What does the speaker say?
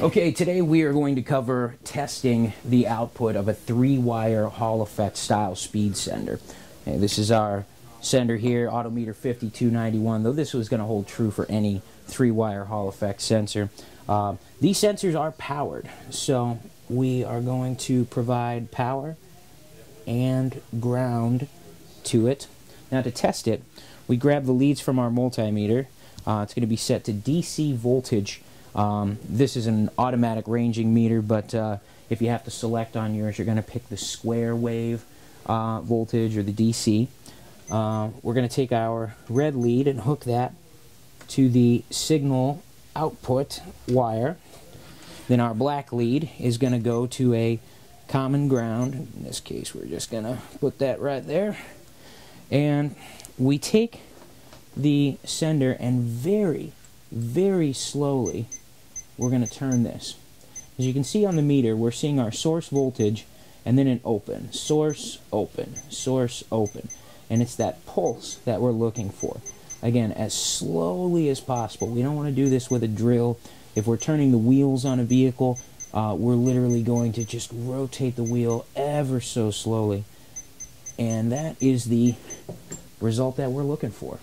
Okay, today we are going to cover testing the output of a three-wire Hall effect style speed sender. Okay, this is our sender here, Autometer 5291, though this was going to hold true for any three-wire Hall effect sensor. Uh, these sensors are powered, so we are going to provide power and ground to it. Now to test it, we grab the leads from our multimeter. Uh, it's going to be set to DC voltage. Um, this is an automatic ranging meter, but uh, if you have to select on yours, you're going to pick the square wave uh, voltage or the DC. Uh, we're going to take our red lead and hook that to the signal output wire. Then our black lead is going to go to a common ground. In this case, we're just going to put that right there. And we take the sender and very, very slowly, we're going to turn this. As you can see on the meter, we're seeing our source voltage and then an open. Source, open. Source, open. And it's that pulse that we're looking for. Again, as slowly as possible. We don't want to do this with a drill. If we're turning the wheels on a vehicle, uh, we're literally going to just rotate the wheel ever so slowly. And that is the result that we're looking for.